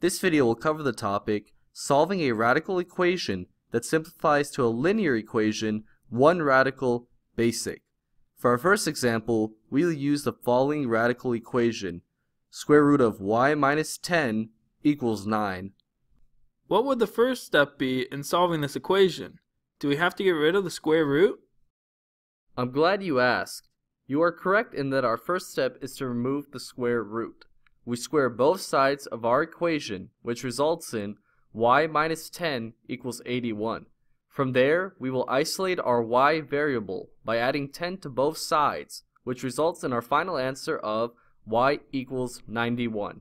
This video will cover the topic solving a radical equation that simplifies to a linear equation one radical basic. For our first example, we will use the following radical equation. Square root of y minus 10 equals 9. What would the first step be in solving this equation? Do we have to get rid of the square root? I'm glad you asked. You are correct in that our first step is to remove the square root. We square both sides of our equation, which results in y minus 10 equals 81. From there, we will isolate our y variable by adding 10 to both sides, which results in our final answer of y equals 91.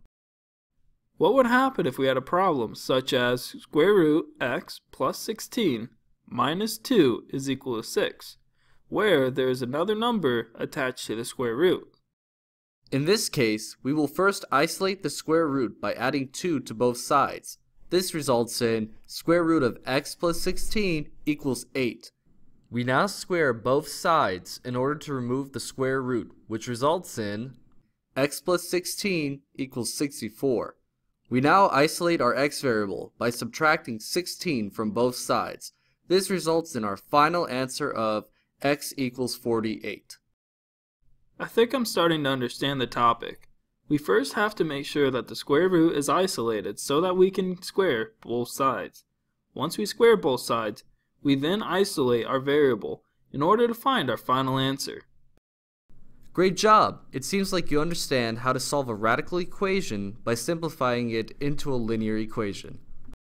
What would happen if we had a problem such as square root x plus 16 minus 2 is equal to 6, where there is another number attached to the square root? In this case, we will first isolate the square root by adding 2 to both sides. This results in square root of x plus 16 equals 8. We now square both sides in order to remove the square root, which results in x plus 16 equals 64. We now isolate our x variable by subtracting 16 from both sides. This results in our final answer of x equals 48. I think I'm starting to understand the topic. We first have to make sure that the square root is isolated so that we can square both sides. Once we square both sides, we then isolate our variable in order to find our final answer. Great job! It seems like you understand how to solve a radical equation by simplifying it into a linear equation.